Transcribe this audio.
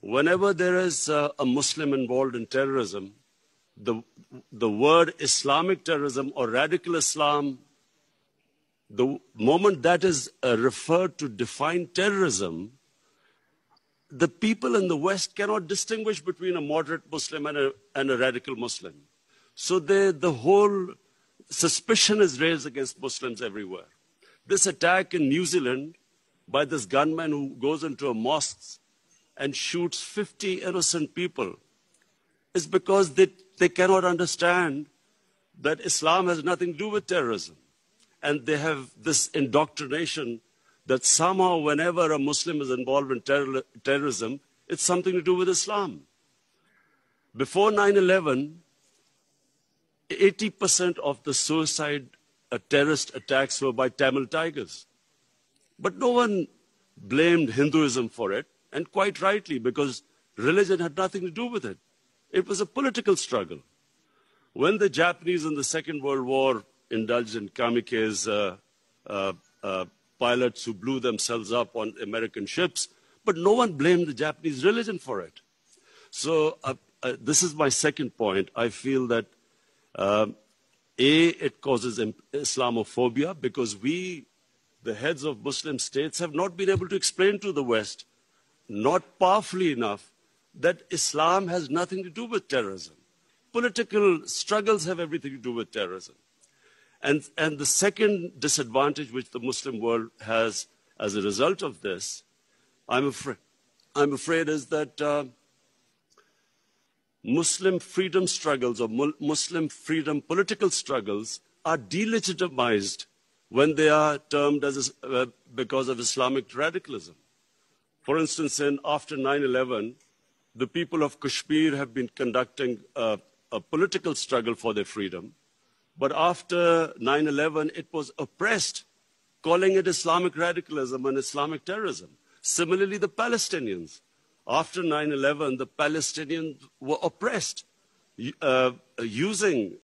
Whenever there is uh, a Muslim involved in terrorism, the, the word Islamic terrorism or radical Islam, the moment that is uh, referred to define terrorism, the people in the West cannot distinguish between a moderate Muslim and a, and a radical Muslim. So they, the whole suspicion is raised against Muslims everywhere. This attack in New Zealand by this gunman who goes into a mosque and shoots 50 innocent people is because they, they cannot understand that Islam has nothing to do with terrorism. And they have this indoctrination that somehow, whenever a Muslim is involved in terror, terrorism, it's something to do with Islam. Before 9 11, 80% of the suicide uh, terrorist attacks were by Tamil tigers. But no one blamed Hinduism for it, and quite rightly, because religion had nothing to do with it. It was a political struggle. When the Japanese in the Second World War indulged in kamikaze uh, uh, uh, pilots who blew themselves up on American ships, but no one blamed the Japanese religion for it. So, uh, uh, this is my second point. I feel that um, A, it causes Islamophobia because we, the heads of Muslim states, have not been able to explain to the West, not powerfully enough, that Islam has nothing to do with terrorism. Political struggles have everything to do with terrorism. And, and the second disadvantage which the Muslim world has as a result of this, I'm afraid, I'm afraid is that uh, Muslim freedom struggles or Muslim freedom political struggles are delegitimized when they are termed as uh, because of Islamic radicalism. For instance, in after 9/11, the people of Kashmir have been conducting a, a political struggle for their freedom, but after 9/11, it was oppressed, calling it Islamic radicalism and Islamic terrorism. Similarly, the Palestinians after 9 11, the Palestinians were oppressed uh, using